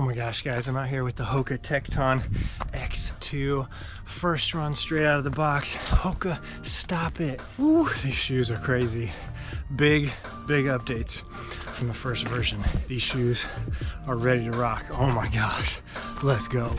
Oh my gosh, guys, I'm out here with the Hoka Tecton X2. First run straight out of the box. Hoka, stop it. Ooh, these shoes are crazy. Big, big updates from the first version. These shoes are ready to rock. Oh my gosh, let's go.